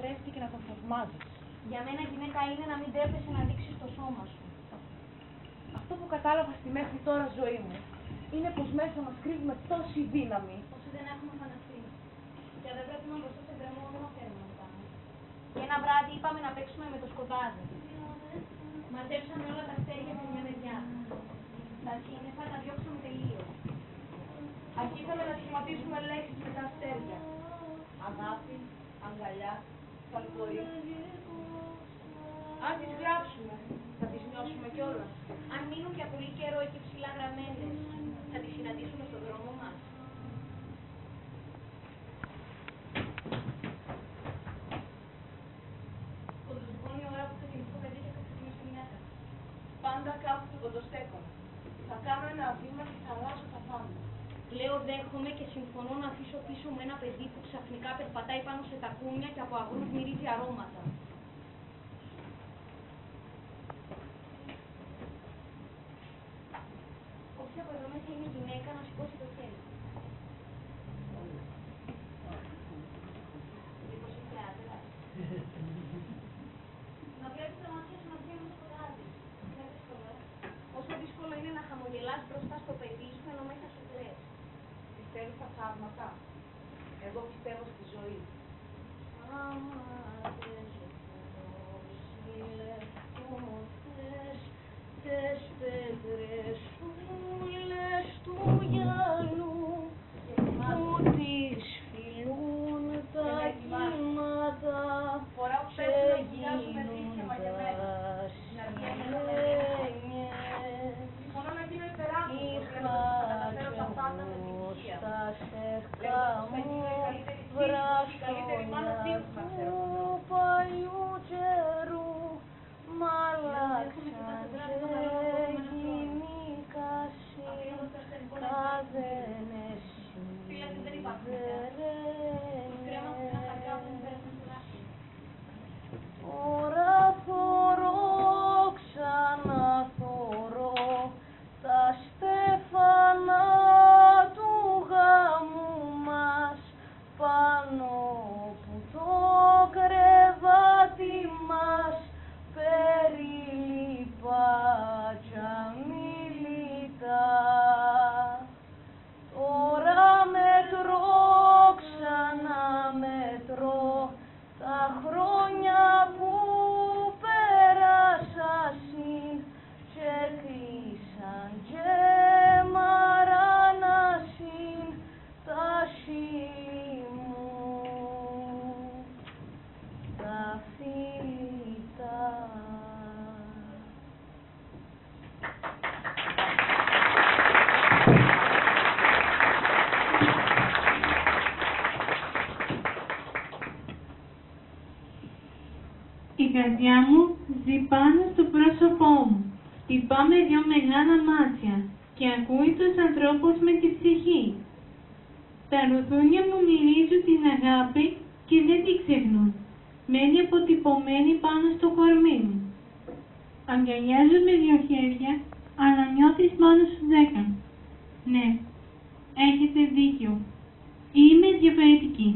καθρέφτη και να τον θαυμάζεις. Για μένα γυναίκα είναι να μην τρέπεσαι να δείξεις το σώμα σου. Αυτό που κατάλαβα στη μέχρι τώρα ζωή μου είναι πως μέσα μας κρύβουμε τόση δύναμη. Όσοι δεν έχουμε φανταστεί. Και δεν πρέπει να μπροστά σε γκρεμό δεν μαθαίνουμε να κάνουμε. Και ένα βράδυ είπαμε να παίξουμε με το σκοτάδι. Μαζέψαμε όλα τα αστέρια σε μια μεριά. Τα σύννεφα τα διώξαμε τελείως. Αρχίσαμε να σχηματίσουμε λέξεις με τα αστέρια. Αγάπη, αγκαλιά, ταλπορή. Αν τις γράψουμε, θα τις νιώσουμε κιόλας. Αν μείνουν για πολύ καιρό εκεί ψηλά γραμμένες, θα τις συναντήσουμε στον δρόμο μας. Κοντός λοιπόν η ώρα που θα γεννηθώ παιδί και θα ξεκινήσω γυναίκα. Πάντα κάπου που κοντοστέκομαι. Θα κάνω ένα βήμα και θα αλλάζω τα πάντα. Λέω δέχομαι και συμφωνώ να αφήσω πίσω μου ένα παιδί που ξαφνικά περπατάει πάνω σε τακούνια και από αγρούς μυρίζει αρώματα. Όποια από εδώ μέσα είναι γυναίκα να σηκώσει Let's go. Τα ροδούνια μου μυρίζουν την αγάπη και δεν την ξεχνούν. Μένει αποτυπωμένη πάνω στο κορμί μου. Αγκαλιάζω με δυο χέρια, αλλά νιώθεις πάνω σου δέκα. Ναι, έχετε δίκιο. Είμαι διαφορετική.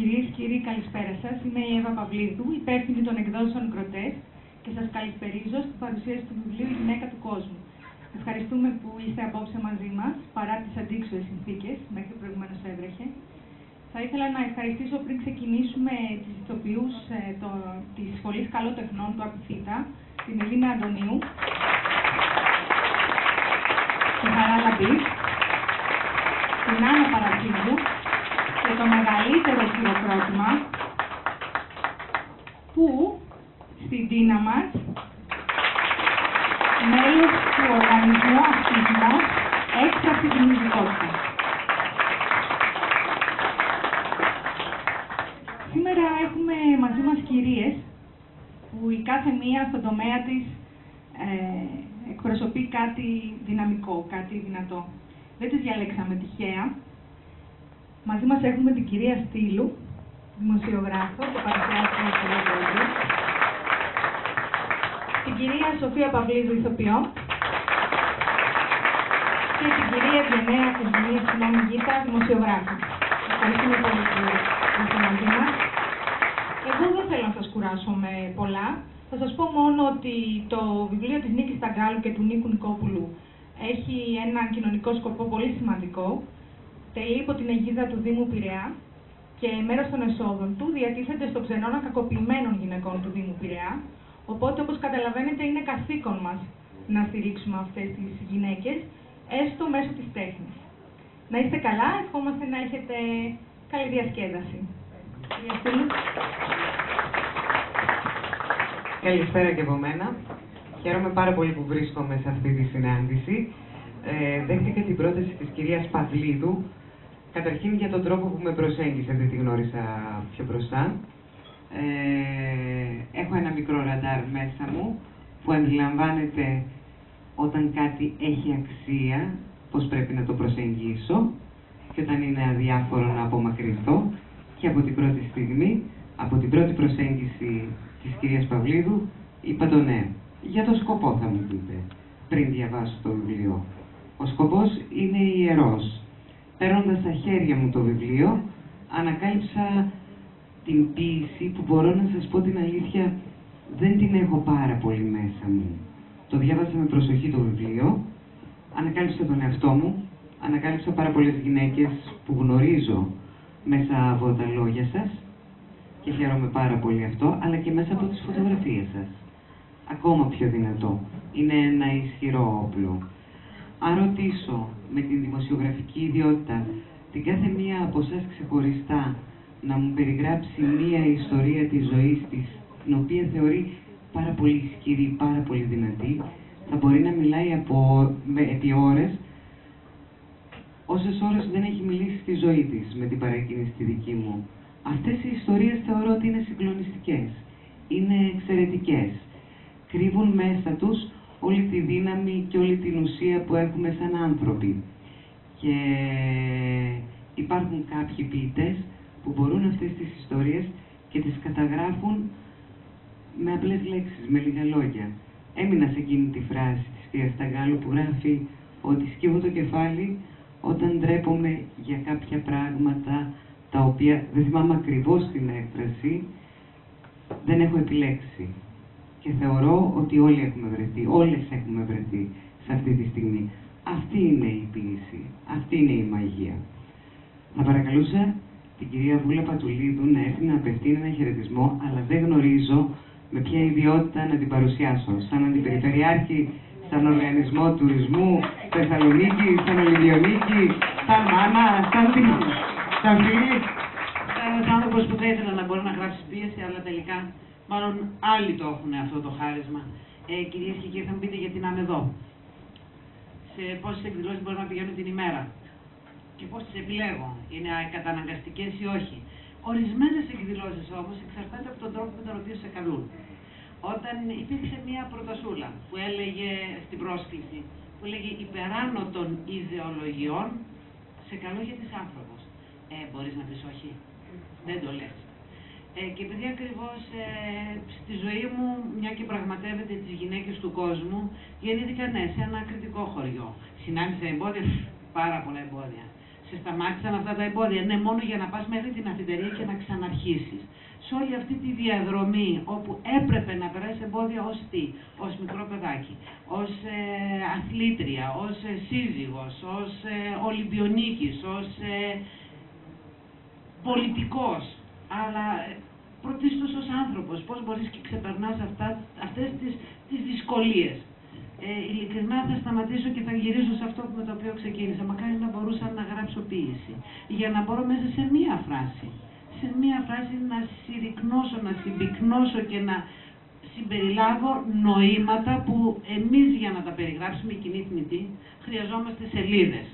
Κυρίες και κύριοι, καλησπέρα σας. Είμαι η Εύα Παυλίδου, υπεύθυνη των εκδόσεων Κροτέ και σας καλησπερίζω στην παρουσίαση του βιβλίου Η Γυναίκα του Κόσμου. Ευχαριστούμε που είστε απόψε μαζί μας, παρά τις αντίξωες συνθήκες, μέχρι προηγουμένως έβρεχε. Θα ήθελα να ευχαριστήσω πριν ξεκινήσουμε του ηθοποιούς ε, τη Σχολή Καλών Τεχνών του Απιθύτα, την Ελίνα Αντωνίου και Χαρά Λαμπής, την Άννα Παρακίνδου και το μεγαλύτερο χειροκρότημα που στην Τίνα μας μέλος του οργανισμού Αυτισμός έξω από την μυζικότητα. Σήμερα έχουμε μαζί μας κυρίες που η κάθε μία στον τομέα της ε, εκπροσωπεί κάτι δυναμικό, κάτι δυνατό. Δεν τις διαλέξαμε τυχαία. Μαζί μας έχουμε την κυρία Στήλου, δημοσιογράφος και παρουσιάστηκε στο λόγο κυρία Σοφία Παυλίδου, ηθοποιό, και την κυρία Διανέα Κουσμίνη, συγγνώμη Γήτα, δημοσιογράφη. Ευχαριστούμε πολύ που είστε μαζί μας. Εγώ δεν θέλω να σας κουράσω με πολλά. Θα σας πω μόνο ότι το βιβλίο της Νίκης Ταγκάλου και του Νίκου Νικόπουλου έχει έναν κοινωνικό σκοπό πολύ σημαντικό. Τελεί υπό την αιγίδα του Δήμου Πειραιά και μέρος των εσόδων του διατίθεται στο ξενώνα κακοποιημένων γυναικών του Δήμου Πειραιά. Οπότε, όπως καταλαβαίνετε, είναι καθήκον μας να στηρίξουμε αυτές τις γυναίκες, έστω μέσω της τέχνης. Να είστε καλά, ευχόμαστε να έχετε καλή διασκέδαση. Καλησπέρα και από μένα. Χαίρομαι πάρα πολύ που βρίσκομαι σε αυτή τη συνάντηση. Ε, δέχτηκα την πρόταση της κυρίας Παυλίδου, καταρχήν για τον τρόπο που με προσέγγισε, δεν τη γνώρισα πιο μπροστά. Ε, έχω ένα μικρό ραντάρ μέσα μου που αντιλαμβάνεται όταν κάτι έχει αξία, πώς πρέπει να το προσεγγίσω και όταν είναι αδιάφορο να απομακρυνθώ και από την πρώτη στιγμή, από την πρώτη προσέγγιση της κυρίας Παυλίδου, είπα το ναι. Για το σκοπό θα μου πείτε, πριν διαβάσω το βιβλίο. Ο σκοπός είναι ιερός. Παίρνοντας στα χέρια μου το βιβλίο, ανακάλυψα την ποίηση που μπορώ να σας πω την αλήθεια δεν την έχω πάρα πολύ μέσα μου. Το διάβασα με προσοχή το βιβλίο, ανακάλυψα τον εαυτό μου, ανακάλυψα πάρα πολλές γυναίκες που γνωρίζω μέσα από τα λόγια σας και χαίρομαι πάρα πολύ αυτό, αλλά και μέσα από τις φωτογραφίες σας. Ακόμα πιο δυνατό. Είναι ένα ισχυρό όπλο. Αν ρωτήσω με την δημοσιογραφική ιδιότητα την κάθε μία από εσάς ξεχωριστά να μου περιγράψει μία ιστορία της ζωής της, την οποία θεωρεί πάρα πολύ ισχυρή, πάρα πολύ δυνατή, θα μπορεί να μιλάει από, με, επί ώρες, όσες ώρες δεν έχει μιλήσει στη ζωή της με την παρακίνηση τη δική μου. Αυτές οι ιστορίες θεωρώ ότι είναι συγκλονιστικές, είναι εξαιρετικές. Κρύβουν μέσα τους όλη τη δύναμη και όλη την ουσία που έχουμε σαν άνθρωποι. Και υπάρχουν κάποιοι ποιητές που μπορούν αυτές τις ιστορίες και τις καταγράφουν με απλές λέξεις, με λίγα λόγια. Έμεινα σε εκείνη τη φράση της θείας Σταγάλου που γράφει ότι σκύβω το κεφάλι όταν ντρέπομαι για κάποια πράγματα τα οποία δεν θυμάμαι ακριβώς την έκφραση, δεν έχω επιλέξει. Και θεωρώ ότι όλοι έχουμε βρεθεί, όλες έχουμε βρεθεί σε αυτή τη στιγμή. Αυτή είναι η ποιήση, αυτή είναι η μαγεία. Θα παρακαλούσα την κυρία Βούλα Πατουλίδου να έρθει να απευθύνει ένα χαιρετισμό, αλλά δεν γνωρίζω με ποια ιδιότητα να την παρουσιάσω. Σαν αντιπεριφερειάρχη, σαν οργανισμό τουρισμού, Θεσσαλονίκη, σαν Ολυμπιονίκη, σαν μάνα, σαν την... σαν φίλη. Ένας άνθρωπος που θα ήθελα να μπορεί να γράψει πίεση, αλλά τελικά μάλλον άλλοι το έχουν αυτό το χάρισμα. Ε, Κυρίες και κύριοι, θα μου πείτε γιατί να είμαι εδώ. Σε πόσες εκδηλώσεις μπορούμε να πηγαίνουν την ημέρα; Και πώς τις επιλέγω; Είναι καταναγκαστικές ή όχι; Ορισμένες εκδηλώσεις όμως εξαρτάται από τον τρόπο με τον οποίο σε καλούν. Όταν υπήρξε μια πρωτοσούλα που έλεγε στην πρόσκληση, που έλεγε υπεράνω των ιδεολογιών, σε καλό για τις άνθρωπος. Ε, μπορείς να πεις όχι; Δεν το λες. Ε, και επειδή ακριβώς ε, στη ζωή μου, μια και πραγματεύεται τις γυναίκες του κόσμου, γεννήθηκα ναι, σε ένα κριτικό χωριό. Συνάντησα εμπόδια, πάρα πολλά εμπόδια σε σταμάτησαν αυτά τα εμπόδια. Ναι, μόνο για να πας μέχρι την αφιτερία και να ξαναρχίσεις. Σε όλη αυτή τη διαδρομή όπου έπρεπε να περάσει εμπόδια ως τι, ως μικρό παιδάκι, ως ε, αθλήτρια, ως ε, σύζυγος, ως ε, Ολυμπιονίκης, ως ε, πολιτικός, αλλά ε, πρωτίστως ως άνθρωπος, πώς μπορείς και ξεπερνάς αυτά, αυτές τις, τις δυσκολίες ε, ειλικρινά θα σταματήσω και θα γυρίσω σε αυτό με το οποίο ξεκίνησα. Μακάρι να μπορούσα να γράψω ποίηση. Για να μπορώ μέσα σε μία φράση, σε μία φράση να συρρυκνώσω, να συμπυκνώσω και να συμπεριλάβω νοήματα που εμείς για να τα περιγράψουμε η κοινή θνητή χρειαζόμαστε σελίδες.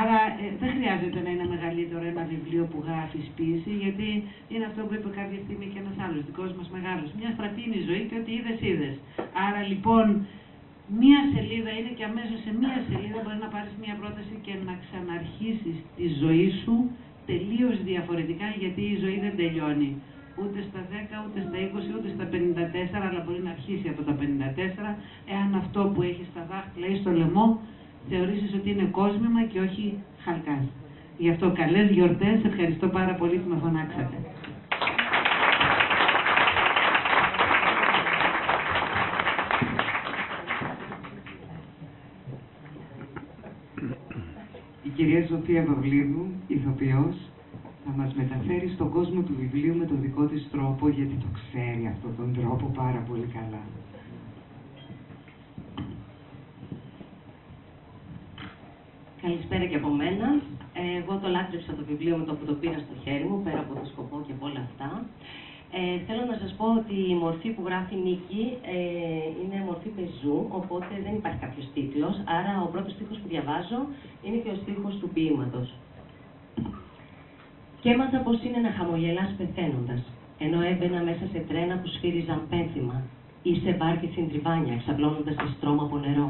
Άρα ε, δεν χρειάζεται να είναι μεγαλύτερο ένα βιβλίο που γράφεις ποίηση, γιατί είναι αυτό που είπε κάποια στιγμή και ένας άλλος δικός μας μεγάλος. Μια στρατή είναι η ζωή και ό,τι είδες, είδες. Άρα λοιπόν μία σελίδα είναι και αμέσως σε μία σελίδα μπορεί να πάρεις μία πρόταση και να ξαναρχίσεις τη ζωή σου τελείως διαφορετικά γιατί η ζωή δεν τελειώνει ούτε στα 10, ούτε στα 20, ούτε στα 54, αλλά μπορεί να αρχίσει από τα 54, εάν αυτό που έχεις στα δάχτυλα ή στο λαιμό θεωρήσεις ότι είναι κόσμημα και όχι χαλκάς. Γι' αυτό καλές γιορτές, ευχαριστώ πάρα πολύ που με φωνάξατε. Η κυρία Σοφία Παυλίδου, ηθοποιός, θα μας μεταφέρει στον κόσμο του βιβλίου με τον δικό της τρόπο, γιατί το ξέρει αυτόν τον τρόπο πάρα πολύ καλά. Καλησπέρα και από μένα. Εγώ το λάτρεψα το βιβλίο με το που το πήρα στο χέρι μου, πέρα από το σκοπό και από όλα αυτά. Ε, θέλω να σας πω ότι η μορφή που γράφει η Νίκη ε, είναι μορφή πεζού, οπότε δεν υπάρχει κάποιος τίτλος, άρα ο πρώτος στίχος που διαβάζω είναι και ο στίχος του ποίηματος. Και έμαθα πως είναι να χαμογελάς πεθαίνοντας, ενώ έμπαινα μέσα σε τρένα που σφύριζαν πένθυμα ή σε βάρκες συντριβάνια, εξαπλώνοντας τη στρώμα από νερό.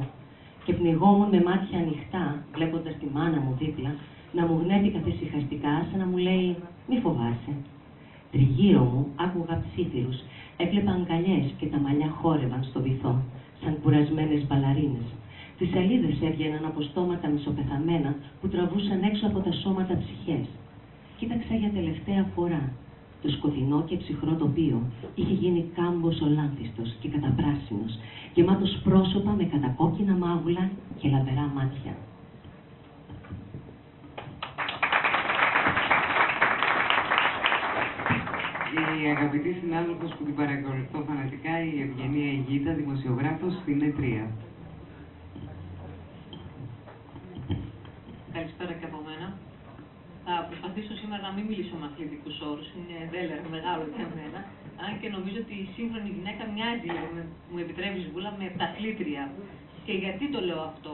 Και πνιγόμουν με μάτια ανοιχτά, βλέποντας τη μάνα μου δίπλα, να μου γνέπει καθησυχαστικά, σαν να μου λέει «Μη φοβάσαι». Τριγύρω μου άκουγα ψήθυρους, έβλεπα αγκαλιές και τα μαλλιά χόρευαν στο βυθό, σαν κουρασμένες μπαλαρίνες. Τις σελίδες έβγαιναν από στόματα μισοπεθαμένα που τραβούσαν έξω από τα σώματα ψυχές. Κοίταξα για τελευταία φορά. Το σκοτεινό και ψυχρό τοπίο είχε γίνει κάμπος ολάνθιστος και καταπράσινος, γεμάτος πρόσωπα με κατακόκκινα μάγουλα και λαμπερά μάτια. Η αγαπητή συνάδελφος που την παρακολουθώ φανατικά, η Ευγενία Αιγύτα, δημοσιογράφος στην ΕΤΡΙΑ. Καλησπέρα και από μένα. Θα προσπαθήσω σήμερα να μην μιλήσω με αθλητικού όρους, είναι δέλεαρ μεγάλο για μένα. Αν και νομίζω ότι η σύγχρονη γυναίκα μοιάζει, με, μου επιτρέπει βούλα, με ταθλήτρια. Και γιατί το λέω αυτό;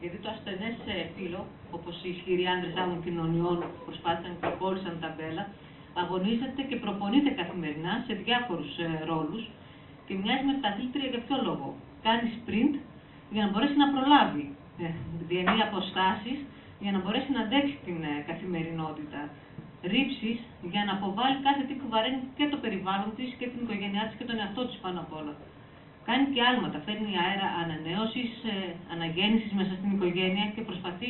Γιατί το ασθενές φύλλο, όπως οι ισχυροί άντρες άλλων κοινωνιών που προσπάθησαν και προχώρησαν τα μπέλα, αγωνίζεται και προπονείται καθημερινά σε διάφορους ε, ρόλους και μοιάζει με ταθλήτρια για ποιο λόγο; Κάνει sprint για να μπορέσει να προλάβει. Ε, διανύει αποστάσεις για να μπορέσει να αντέξει την ε, καθημερινότητα. Ρήψεις για να αποβάλει κάθε τι που βαραίνει και το περιβάλλον της και την οικογένειά της και τον εαυτό της πάνω απ' όλα. Κάνει και άλματα, φέρνει αέρα ανανέωση, ε, αναγέννησης μέσα στην οικογένεια και προσπαθεί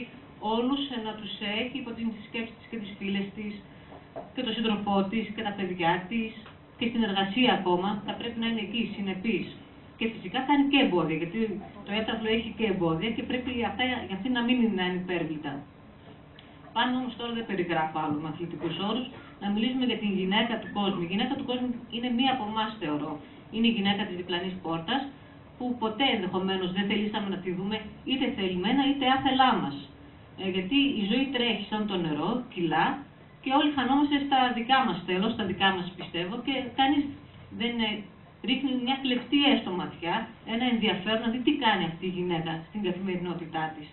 όλους ε, να τους έχει υπό την σκέψη της και τις φίλες της και τον σύντροφό της και τα παιδιά της και στην εργασία ακόμα θα πρέπει να είναι εκεί, συνεπή. Και φυσικά κάνει και εμπόδια, γιατί το έταυλο έχει και εμπόδια και πρέπει αυτά, για αυτή να μην είναι ανυπέρβλητα. Πάνω όμως τώρα δεν περιγράφω άλλο με αθλητικούς όρους, να μιλήσουμε για την γυναίκα του κόσμου. Η γυναίκα του κόσμου είναι μία από εμάς, θεωρώ. Είναι η γυναίκα της διπλανής πόρτας, που ποτέ ενδεχομένως δεν θελήσαμε να τη δούμε είτε θελημένα είτε άθελά μας. Ε, γιατί η ζωή τρέχει σαν το νερό, κιλά, και όλοι χανόμαστε στα δικά μας τέλο, στα δικά μας πιστεύω, και κανείς δεν ε, ρίχνει μια κλεφτή έστω ματιά, ένα ενδιαφέρον να δει τι κάνει αυτή η γυναίκα στην καθημερινότητά της.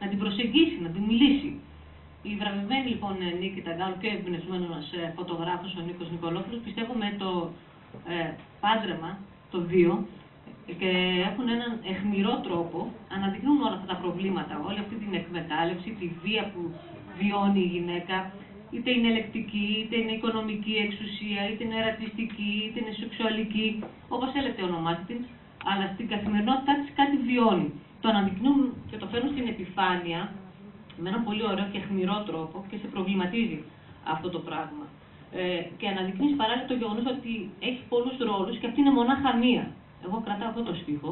Να την προσεγγίσει, να την μιλήσει. Η βραβευμένη λοιπόν Νίκη Ταγκάλου και εμπνευσμένος μα φωτογράφος ο Νίκος Νικολόπουλος πιστεύω με το ε, πάντρεμα, το δύο, και έχουν έναν εχμηρό τρόπο, αναδεικνύουν όλα αυτά τα προβλήματα, όλη αυτή την εκμετάλλευση, τη βία που βιώνει η γυναίκα, είτε είναι ελεκτική, είτε είναι οικονομική εξουσία, είτε είναι ρατσιστική, είτε είναι σεξουαλική, όπως θέλετε ονομάστε την, αλλά στην καθημερινότητά της κάτι βιώνει. Το αναδεικνύουν και το φέρνουν στην επιφάνεια με έναν πολύ ωραίο και αιχμηρό τρόπο και σε προβληματίζει αυτό το πράγμα. Ε, και αναδεικνύει παράλληλα το γεγονός ότι έχει πολλούς ρόλους και αυτή είναι μονάχα μία. Εγώ κρατάω αυτό το στίχο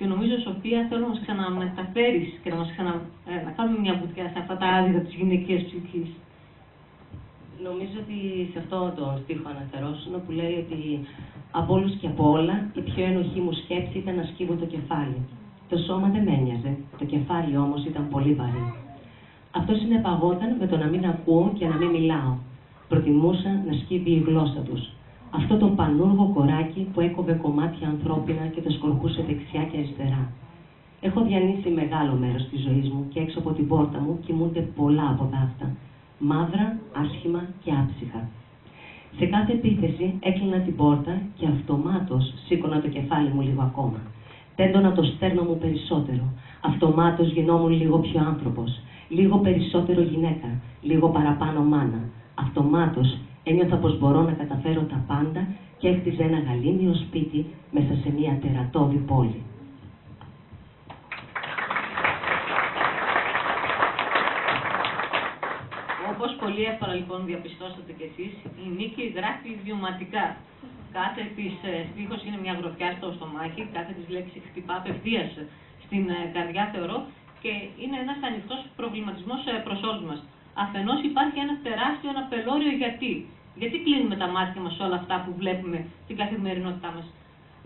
και νομίζω, Σοφία, θέλω να μας ξαναμεταφέρεις και να μας ξανα... ε, να κάνουμε μια βουτιά σε αυτά τα άδεια της γυναικείας ψυχής. Νομίζω ότι σε αυτό το στίχο αναφερόσουν που λέει ότι από όλους και από όλα η πιο ενοχή μου σκέψη ήταν να σκύβω το κεφάλι. Το σώμα δεν με ένοιαζε, το κεφάλι όμως ήταν πολύ βαρύ. Αυτός συνεπαγόταν με το να μην ακούω και να μην μιλάω. Προτιμούσα να σκύβει η γλώσσα τους. Αυτό το πανούργο κοράκι που έκοβε κομμάτια ανθρώπινα και τα σκορχούσε δεξιά και αριστερά. Έχω διανύσει μεγάλο μέρος της ζωής μου και έξω από την πόρτα μου κοιμούνται πολλά από αυτά μαύρα, άσχημα και άψυχα. Σε κάθε επίθεση έκλεινα την πόρτα και αυτομάτως σήκωνα το κεφάλι μου λίγο ακόμα. Τέντωνα το στέρνο μου περισσότερο. Αυτομάτως γινόμουν λίγο πιο άνθρωπος. Λίγο περισσότερο γυναίκα. Λίγο παραπάνω μάνα. Αυτομάτως Ένιωθα πως μπορώ να καταφέρω τα πάντα και έχτιζα ένα γαλήνιο σπίτι μέσα σε μια τερατώδη πόλη. Όπως πολύ εύκολα λοιπόν διαπιστώσατε κι εσείς, η Νίκη γράφει βιωματικά. Κάθε της ε, στίχος είναι μια γροθιά στο στομάχι, κάθε της λέξη χτυπά απευθείας στην ε, καρδιά θεωρώ και είναι ένας ανοιχτός προβληματισμός ε, προς όλους μας. Αφενός υπάρχει ένα τεράστιο, ένα πελώριο γιατί. Γιατί κλείνουμε τα μάτια μας σε όλα αυτά που βλέπουμε στην καθημερινότητά μας;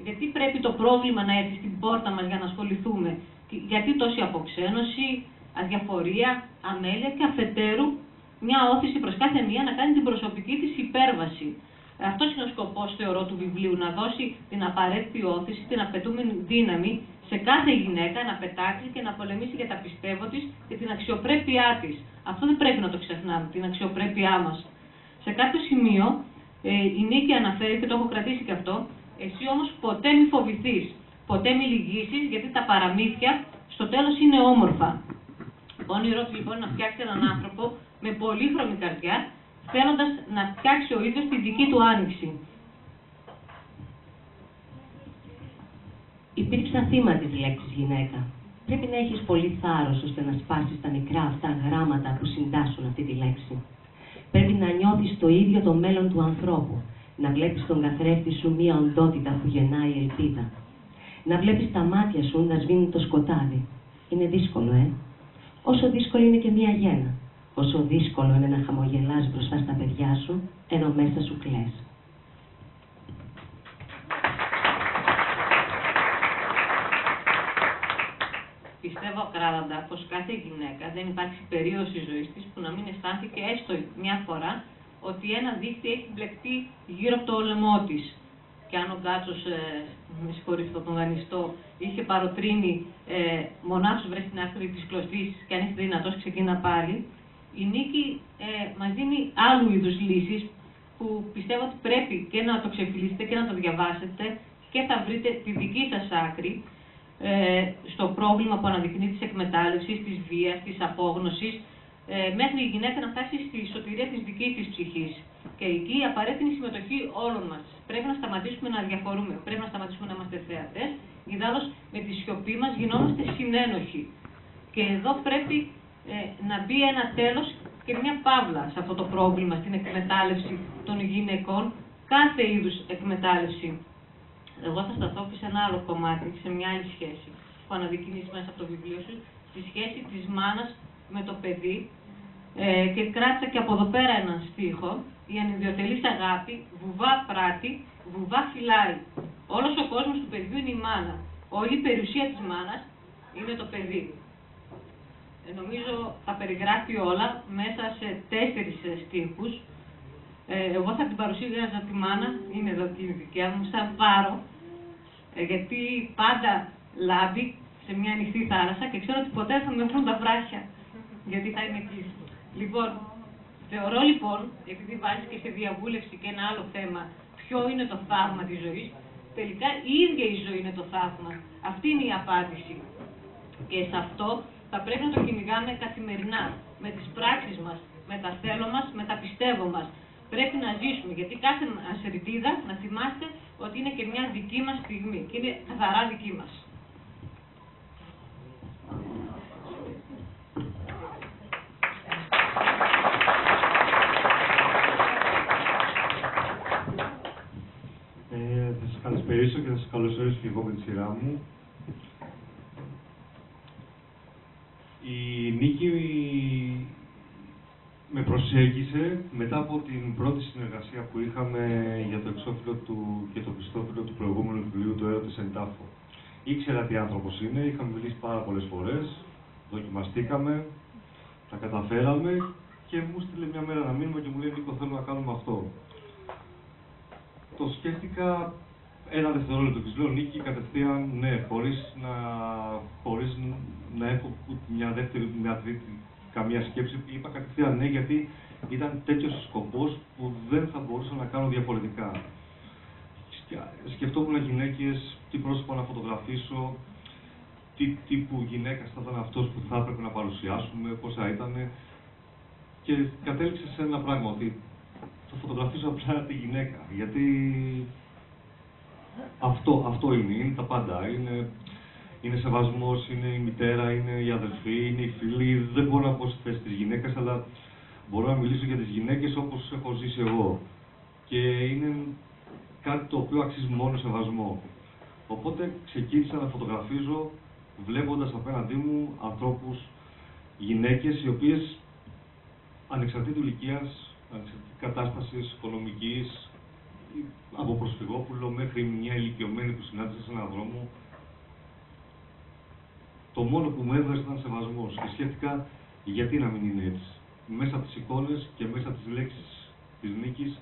Γιατί πρέπει το πρόβλημα να έρθει στην πόρτα μας για να ασχοληθούμε; Γιατί τόση αποξένωση, αδιαφορία, αμέλεια και αφετέρου μια όθηση προς κάθε μία να κάνει την προσωπική της υπέρβαση. Αυτός είναι ο σκοπός, θεωρώ, του βιβλίου, να δώσει την απαραίτητη όθηση, την απαιτούμενη δύναμη σε κάθε γυναίκα να πετάξει και να πολεμήσει για τα πιστεύω της και την αξιοπρέπειά της. Αυτό δεν πρέπει να το ξεχνάμε, την αξιοπρέπειά μας. Σε κάποιο σημείο ε, η Νίκη αναφέρει, και το έχω κρατήσει και αυτό, εσύ όμως ποτέ μη φοβηθείς, ποτέ μη λυγίσεις, γιατί τα παραμύθια στο τέλος είναι όμορφα. Όνειρό του λοιπόν να φτιάξει έναν άνθρωπο με πολύχρωμη καρδιά, θέλοντας να φτιάξει ο ίδιος τη δική του άνοιξη. Υπήρξα θύμα της λέξης γυναίκα. Πρέπει να έχεις πολύ θάρρος ώστε να σπάσεις τα μικρά αυτά γράμματα που συντάσσουν αυτή τη λέξη. Πρέπει να νιώθεις το ίδιο το μέλλον του ανθρώπου. Να βλέπεις στον καθρέφτη σου μία οντότητα που γεννάει ελπίδα. Να βλέπεις τα μάτια σου να σβήνουν το σκοτάδι. Είναι δύσκολο, ε; Όσο δύσκολη είναι και μία γέννα. Όσο δύσκολο είναι να χαμογελάς μπροστά στα παιδιά σου, ενώ μέσα σου κλαις. Πιστεύω ακράδαντα πως κάθε γυναίκα δεν υπάρχει περίοδος της ζωής της που να μην αισθάνθηκε έστω μια φορά ότι ένα δίχτυ έχει μπλεκτεί γύρω από το λαιμό της. Και αν ο Γκάτσος, ε, με συγχωρείτε τον δανειστό, είχε παροτρύνει ε, μονάχος βρε στην άκρη της κλωστής και αν είσαι δυνατός ξεκίνα πάλι, η Νίκη ε, μας δίνει άλλου είδους λύσεις που πιστεύω ότι πρέπει και να το ξεφυλίσετε και να το διαβάσετε και θα βρείτε τη δική σας άκρη ε, στο πρόβλημα που αναδεικνύει της εκμετάλλευσης, της βίας, της απόγνωσης, ε, μέχρι η γυναίκα να φτάσει στη σωτηρία της δικής της ψυχής. Και εκεί η απαραίτητη συμμετοχή όλων μας. Πρέπει να σταματήσουμε να διαφορούμε, πρέπει να σταματήσουμε να είμαστε θεατές, ιδάλλως με τη σιωπή μας γινόμαστε συνένοχοι. Και εδώ πρέπει ε, να μπει ένα τέλος και μια παύλα σε αυτό το πρόβλημα, στην εκμετάλλευση των γυναικών, κάθε είδους εκμετάλλευση. Εγώ θα σταθώ και σε ένα άλλο κομμάτι, σε μια άλλη σχέση που αναδεικνύεις μέσα από το βιβλίο σου, στη σχέση της μάνας με το παιδί ε, και κράτησα και από εδώ πέρα έναν στίχο, η ανιδιοτελής αγάπη, βουβά πράτη, βουβά φυλάει. Όλος ο κόσμος του παιδιού είναι η μάνα. Όλη η περιουσία της μάνας είναι το παιδί. Ε, νομίζω τα περιγράφει όλα μέσα σε τέσσερις ε, στίχους. Ε, εγώ θα την παρουσίαζα τη μάνα, είναι εδώ τη δικιά μου, σαν βάρο, ε, γιατί πάντα λάμπει σε μια ανοιχτή θάλασσα και ξέρω ότι ποτέ θα με βρουν τα βράχια, γιατί θα είμαι εκεί. Λοιπόν, θεωρώ λοιπόν, επειδή βάζει και σε διαβούλευση και ένα άλλο θέμα, ποιο είναι το θαύμα της ζωής, τελικά η ίδια η ζωή είναι το θαύμα. Αυτή είναι η απάντηση. Και σε αυτό θα πρέπει να το κυνηγάμε καθημερινά, με τις πράξεις μας, με τα θέλω μας, με τα πιστεύω μας. Πρέπει να ζήσουμε, γιατί κάθε ασερτίδα να θυμάστε ότι είναι και μια δική μας στιγμή και είναι καθαρά δική μας. Ε, θα σας καλησπερίσω και θα σας καλωσορίσω και εγώ με τη σειρά μου. Η Νίκη με προσέγγισε μετά από την πρώτη συνεργασία που είχαμε για το εξώφυλλο του και το πιστόφυλλο του προηγούμενου βιβλίου, το έρωτης εν τάφο. Ήξερα τι άνθρωπος είναι, είχαμε μιλήσει πάρα πολλές φορές, δοκιμαστήκαμε, τα καταφέραμε και μου στείλε μια μέρα να μείνουμε και μου λέει Νίκο θέλω να κάνουμε αυτό. Το σκέφτηκα ένα δευτερόλεπτο της λέω Νίκη κατευθείαν ναι, χωρίς να, χωρίς να έχω μια δεύτερη, μια τρίτη καμία σκέψη. Είπα κατευθείαν ναι, γιατί ήταν τέτοιος ο σκοπός που δεν θα μπορούσα να κάνω διαφορετικά. Σκεφτόμουν γυναίκες, τι πρόσωπο να φωτογραφίσω, τι τύπου γυναίκα θα ήταν αυτός που θα έπρεπε να παρουσιάσουμε, πώ θα ήταν. Και κατέληξε σε ένα πράγμα ότι θα φωτογραφίσω απλά τη γυναίκα. Γιατί αυτό, αυτό είναι, είναι τα πάντα. Είναι, είναι σεβασμός, είναι η μητέρα, είναι η αδελφή, είναι η φίλη. Δεν μπορώ να πω στη θέση της γυναίκας, αλλά μπορώ να μιλήσω για τις γυναίκες όπως έχω ζήσει εγώ. Και είναι κάτι το οποίο αξίζει μόνο σεβασμό. Οπότε ξεκίνησα να φωτογραφίζω βλέποντας απέναντί μου ανθρώπους, γυναίκες οι οποίες ανεξαρτήτου ηλικίας, ανεξαρτήτου κατάστασης οικονομικής, από προσφυγόπουλο μέχρι μια ηλικιωμένη που συνάντησα σε έναν δρόμο, το μόνο που μου έβγαζε ήταν σεβασμός και σκέφτηκα γιατί να μην είναι έτσι. Μέσα από τις εικόνες και μέσα από τις λέξεις της νίκης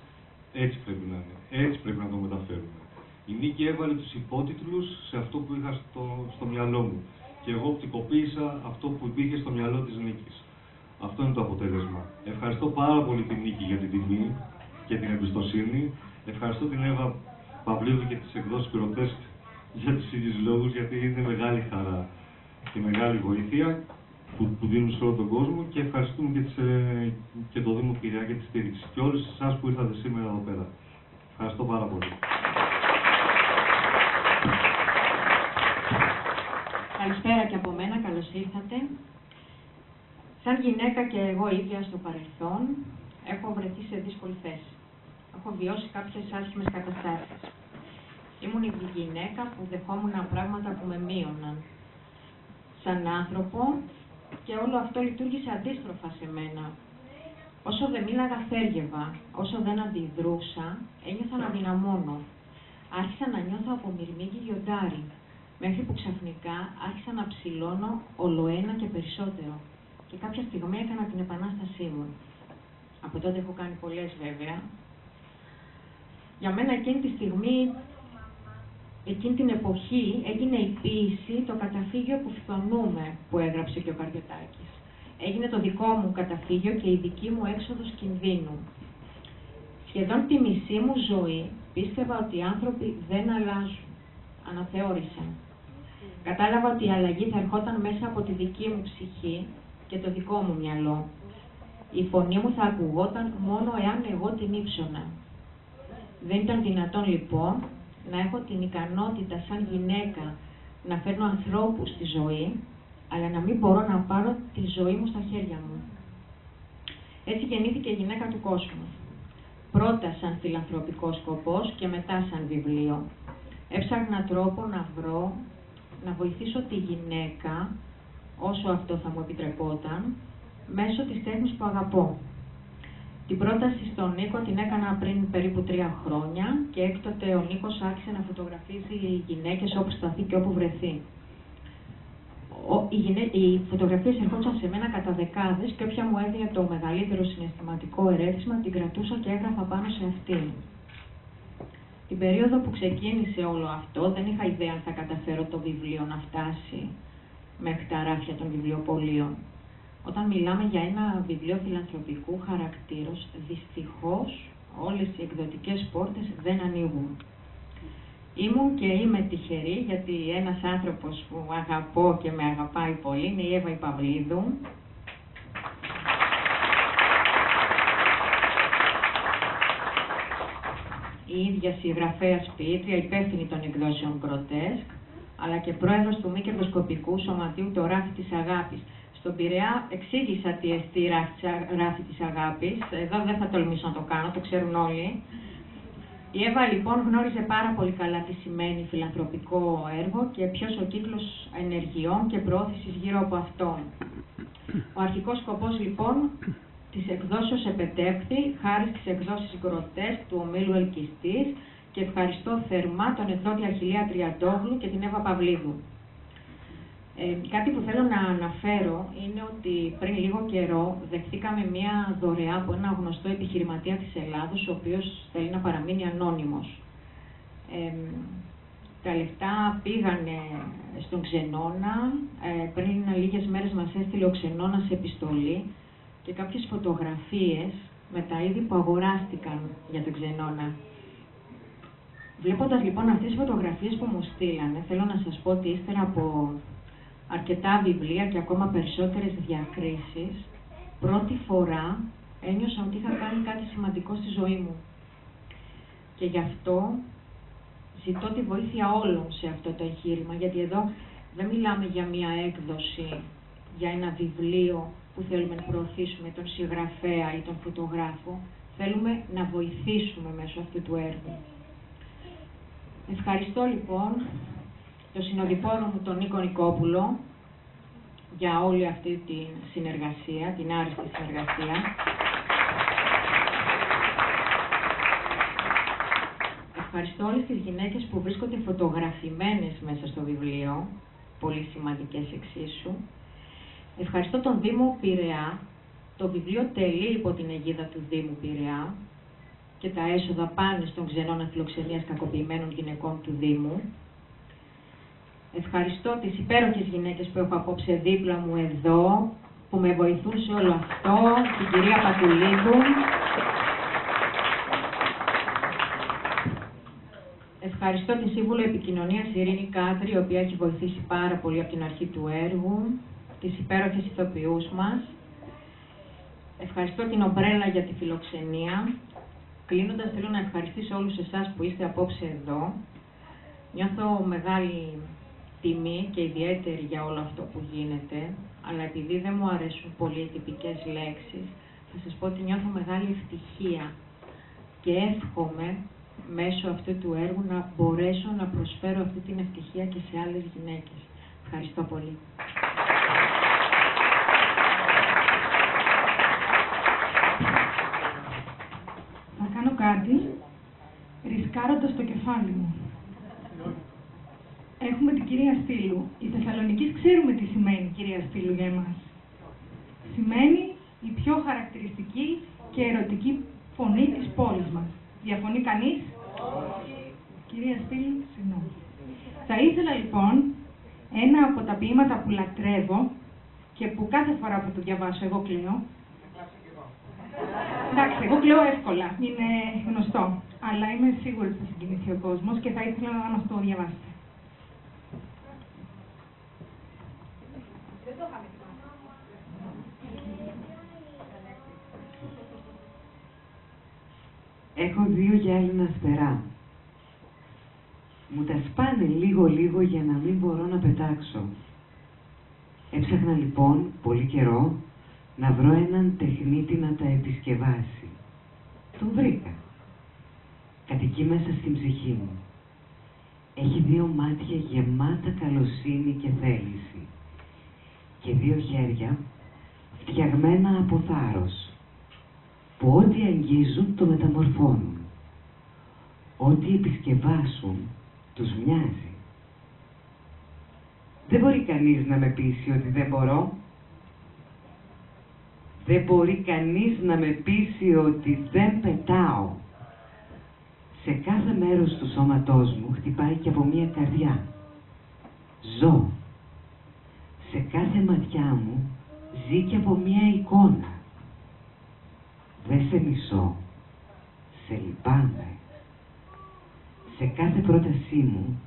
έτσι πρέπει να είναι. Έτσι πρέπει να το μεταφέρουμε. Η Νίκη έβαλε τους υπότιτλους σε αυτό που είχα στο, στο μυαλό μου. Και εγώ οπτικοποίησα αυτό που υπήρχε στο μυαλό της Νίκης. Αυτό είναι το αποτέλεσμα. Ευχαριστώ πάρα πολύ την Νίκη για την τιμή και την εμπιστοσύνη. Ευχαριστώ την Εύα Παυλίδου και τις εκδόσεις Πυροτέσκ για τους ίδιους λόγους, γιατί είναι μεγάλη χαρά και μεγάλη βοήθεια που, που δίνουν σε όλο τον κόσμο και ευχαριστούμε και, τις, ε, και το Δήμο Πειραιά για τη στήριξη και όλους εσάς που ήρθατε σήμερα εδώ πέρα. Ευχαριστώ πάρα πολύ. Καλησπέρα και από μένα, καλώς ήρθατε. Σαν γυναίκα και εγώ ίδια στο παρελθόν, έχω βρεθεί σε δύσκολη θέση. Έχω βιώσει κάποιες άσχημες καταστάσεις. Ήμουν η γυναίκα που δεχόμουν πράγματα που με μείωναν. Σαν άνθρωπο, και όλο αυτό λειτουργήσε αντίστροφα σε μένα. Όσο δεν μίλαγα θέργευα, όσο δεν αντιδρούσα, ένιωθα να δυναμώνω. Άρχισα να νιώθω από μυρμήγκη λιοντάρι, μέχρι που ξαφνικά άρχισα να ψηλώνω ολοένα και περισσότερο. Και κάποια στιγμή έκανα την επανάστασή μου. Από τότε έχω κάνει πολλές βέβαια. Για μένα εκείνη τη στιγμή εκείνη την εποχή έγινε η ποίηση το καταφύγιο που φθονούμε που έγραψε και ο Καρδιωτάκης. Έγινε το δικό μου καταφύγιο και η δική μου έξοδος κινδύνου. Σχεδόν τη μισή μου ζωή πίστευα ότι οι άνθρωποι δεν αλλάζουν. Αναθεώρησα. Κατάλαβα ότι η αλλαγή θα ερχόταν μέσα από τη δική μου ψυχή και το δικό μου μυαλό. Η φωνή μου θα ακουγόταν μόνο εάν εγώ την ύψωνα. Δεν ήταν δυνατόν λοιπόν να έχω την ικανότητα σαν γυναίκα να φέρνω ανθρώπους στη ζωή, αλλά να μην μπορώ να πάρω τη ζωή μου στα χέρια μου. Έτσι γεννήθηκε η γυναίκα του κόσμου. Πρώτα σαν φιλανθρωπικός σκοπός και μετά σαν βιβλίο. Έψαχνα τρόπο να βρω, να βοηθήσω τη γυναίκα, όσο αυτό θα μου επιτρεπόταν, μέσω της τέχνης που αγαπώ. Την πρόταση στον Νίκο την έκανα πριν περίπου τρία χρόνια και έκτοτε ο Νίκος άρχισε να φωτογραφίζει γυναίκες όπου σταθεί και όπου βρεθεί. οι, γυναί... οι φωτογραφίες ερχόντουσαν σε μένα κατά δεκάδες και όποια μου έδινε το μεγαλύτερο συναισθηματικό ερέθισμα την κρατούσα και έγραφα πάνω σε αυτήν. Την περίοδο που ξεκίνησε όλο αυτό δεν είχα ιδέα αν θα καταφέρω το βιβλίο να φτάσει μέχρι τα ράφια των βιβλιοπολίων. Όταν μιλάμε για ένα βιβλίο φιλανθρωπικού χαρακτήρως, δυστυχώς όλες οι εκδοτικές πόρτες δεν ανοίγουν. Ήμουν και είμαι τυχερή γιατί ένας άνθρωπος που αγαπώ και με αγαπάει πολύ είναι η Εύα Παυλίδου. Η ίδια συγγραφέα ποιήτρια, υπεύθυνη των εκδόσεων Grotesque, αλλά και πρόεδρος του μη κερδοσκοπικού σωματείου το ράφι της αγάπης, στον Πειραιά εξήγησα τι εστί ράφη της αγάπης. Εδώ δεν θα τολμήσω να το κάνω, το ξέρουν όλοι. Η Εύα λοιπόν γνώριζε πάρα πολύ καλά τι σημαίνει φιλανθρωπικό έργο και ποιος ο κύκλος ενεργειών και προώθησης γύρω από αυτό. Ο αρχικός σκοπός λοιπόν της εκδόσεως επετεύχθη χάρη στις εκδόσεις γκροτές του ομίλου Ελκυστής και ευχαριστώ θερμά τον εκδότη Αρχιλία Τριαντόγλου και την Εύα Παυλίδου. Ε, κάτι που θέλω να αναφέρω είναι ότι πριν λίγο καιρό δεχτήκαμε μία δωρεά από ένα γνωστό επιχειρηματία της Ελλάδος, ο οποίος θέλει να παραμείνει ανώνυμος. Ε, τα λεφτά πήγανε στον Ξενώνα, ε, πριν λίγες μέρες μας έστειλε ο Ξενώνας επιστολή και κάποιες φωτογραφίες με τα είδη που αγοράστηκαν για τον Ξενώνα. Βλέποντας λοιπόν αυτές τις φωτογραφίες που μου στείλανε, θέλω να σας πω ότι ύστερα από αρκετά βιβλία και ακόμα περισσότερες διακρίσεις, πρώτη φορά ένιωσα ότι είχα κάνει κάτι σημαντικό στη ζωή μου. Και γι' αυτό ζητώ τη βοήθεια όλων σε αυτό το εγχείρημα, γιατί εδώ δεν μιλάμε για μία έκδοση, για ένα βιβλίο που θέλουμε να προωθήσουμε τον συγγραφέα ή τον φωτογράφο. Θέλουμε να βοηθήσουμε μέσω αυτού του έργου. Ευχαριστώ λοιπόν τον συνοδοιπόρο μου τον Νίκο Νικόπουλο για όλη αυτή τη συνεργασία, την άριστη συνεργασία. Ευχαριστώ όλες τις γυναίκες που βρίσκονται φωτογραφημένες μέσα στο βιβλίο, πολύ σημαντικές εξίσου. Ευχαριστώ τον Δήμο Πειραιά. Το βιβλίο τελεί υπό την αιγίδα του Δήμου Πειραιά και τα έσοδα πάνε στον ξενών αφιλοξενίας κακοποιημένων γυναικών του Δήμου. Ευχαριστώ τις υπέροχες γυναίκες που έχω απόψε δίπλα μου εδώ, που με βοηθούν σε όλο αυτό, την κυρία Πατουλίδου. Ευχαριστώ τη Σύμβουλο Επικοινωνίας Ειρήνη Κάτρη, η οποία έχει βοηθήσει πάρα πολύ από την αρχή του έργου, τις υπέροχες ηθοποιούς μας. Ευχαριστώ την Ομπρέλα για τη φιλοξενία. Κλείνοντας, θέλω να ευχαριστήσω όλους εσάς που είστε απόψε εδώ. Νιώθω μεγάλη τιμή και ιδιαίτερη για όλο αυτό που γίνεται, αλλά επειδή δεν μου αρέσουν πολύ οι τυπικές λέξεις, θα σας πω ότι νιώθω μεγάλη ευτυχία και εύχομαι μέσω αυτού του έργου να μπορέσω να προσφέρω αυτή την ευτυχία και σε άλλες γυναίκες. Ευχαριστώ πολύ. Θα κάνω κάτι ρισκάροντας το κεφάλι μου. Έχουμε την κυρία Στήλου. Οι Θεσσαλονικείς ξέρουμε τι σημαίνει κυρία Στήλου για εμάς. Σημαίνει η πιο χαρακτηριστική και ερωτική φωνή της πόλης μας. Διαφωνεί κανείς; Κυρία Στήλου, συγγνώμη. Θα ήθελα λοιπόν ένα από τα ποίηματα που λατρεύω και που κάθε φορά που το διαβάσω εγώ κλαίω. Εντάξει, εγώ κλαίω εύκολα, είναι γνωστό. Αλλά είμαι σίγουρη ότι θα συγκινηθεί ο κόσμος και θα ήθελα να μας το διαβάσετε. Έχω δύο γυάλινα αστερά. Μου τα σπάνε λίγο-λίγο για να μην μπορώ να πετάξω. Έψαχνα λοιπόν πολύ καιρό να βρω έναν τεχνίτη να τα επισκευάσει. Τον βρήκα. Κατοικεί μέσα στην ψυχή μου. Έχει δύο μάτια γεμάτα καλοσύνη και θέληση και δύο χέρια φτιαγμένα από θάρρος που ό,τι αγγίζουν το μεταμορφώνουν. Ό,τι επισκευάσουν τους μοιάζει. Δεν μπορεί κανείς να με πείσει ότι δεν μπορώ. Δεν μπορεί κανείς να με πείσει ότι δεν πετάω. Σε κάθε μέρος του σώματός μου χτυπάει και από μία καρδιά. Ζω. Σε κάθε ματιά μου ζει και από μία εικόνα. Δεν σε μισώ. Σε λυπάμαι. Σε κάθε πρότασή μου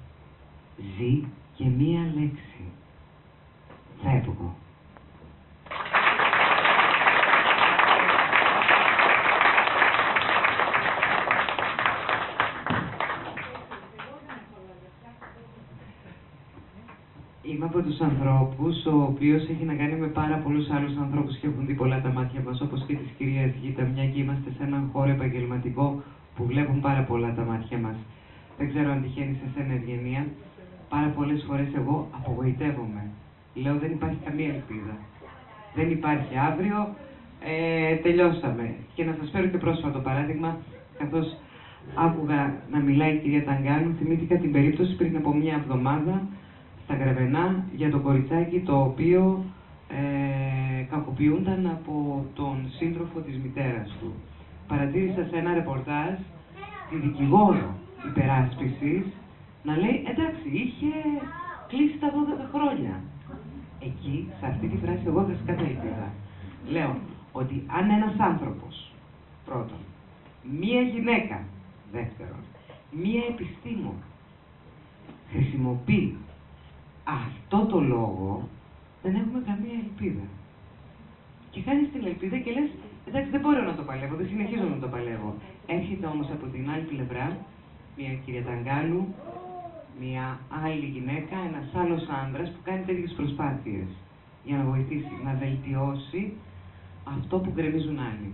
ζει και μία λέξη. Φεύγω. Από τους ανθρώπους, ο οποίος έχει να κάνει με πάρα πολλούς άλλους ανθρώπους και έχουν δει πολλά τα μάτια μας, όπως και της κυρίας Γήτα, μια και είμαστε σε έναν χώρο επαγγελματικό που βλέπουν πάρα πολλά τα μάτια μας. Δεν ξέρω αν τυχαίνει σε σένα ευγενία. Πάρα πολλές φορές εγώ απογοητεύομαι. Λέω δεν υπάρχει καμία ελπίδα. Δεν υπάρχει αύριο, ε, τελειώσαμε. Και να σας φέρω και πρόσφατο παράδειγμα, καθώς άκουγα να μιλάει η κυρία Ταγκάνου, θυμήθηκα την περίπτωση πριν από μια εβδομάδα στα Γρεβενά για το κοριτσάκι το οποίο ε, κακοποιούνταν από τον σύντροφο της μητέρας του. Παρατήρησα σε ένα ρεπορτάζ τη δικηγόρο υπεράσπισης να λέει εντάξει είχε κλείσει τα 12 χρόνια. Εκεί, σε αυτή τη φράση εγώ δεν σκάτα ελπίδα. Λέω ότι αν ένας άνθρωπος, πρώτον, μία γυναίκα, δεύτερον, μία επιστήμον, χρησιμοποιεί αυτό το λόγο δεν έχουμε καμία ελπίδα. Και χάνεις την ελπίδα και λες, Εντάξει, δεν μπορώ να το παλεύω, δεν συνεχίζω να το παλεύω. Έρχεται όμως από την άλλη πλευρά μια κυρία Ταγκάλου, μια άλλη γυναίκα, ένας άλλος άνδρας που κάνει τέτοιες προσπάθειες για να βοηθήσει, να βελτιώσει αυτό που γκρεμίζουν άλλοι.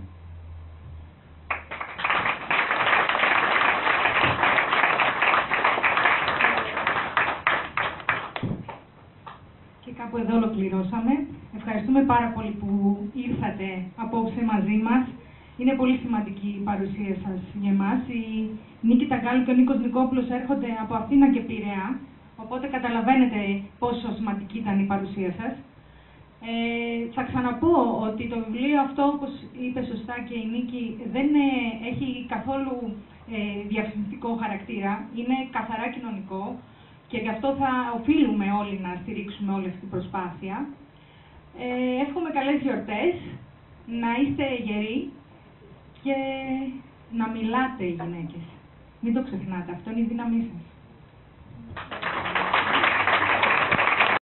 Και κάπου εδώ ολοκληρώσαμε. Ευχαριστούμε πάρα πολύ που ήρθατε απόψε μαζί μας. Είναι πολύ σημαντική η παρουσία σας για εμάς. Η Νίκη Ταγκάλου και ο Νίκος Νικόπουλος έρχονται από Αθήνα και Πειραιά, οπότε καταλαβαίνετε πόσο σημαντική ήταν η παρουσία σας. Ε, θα ξαναπώ ότι το βιβλίο αυτό, όπως είπε σωστά και η Νίκη, δεν ε, έχει καθόλου ε, διαφημιστικό χαρακτήρα. Είναι καθαρά κοινωνικό και γι' αυτό θα οφείλουμε όλοι να στηρίξουμε όλη αυτή την προσπάθεια. Ε, εύχομαι καλές γιορτές, να είστε γεροί και να μιλάτε οι γυναίκες. Μην το ξεχνάτε, αυτό είναι η δύναμή σας.